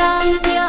3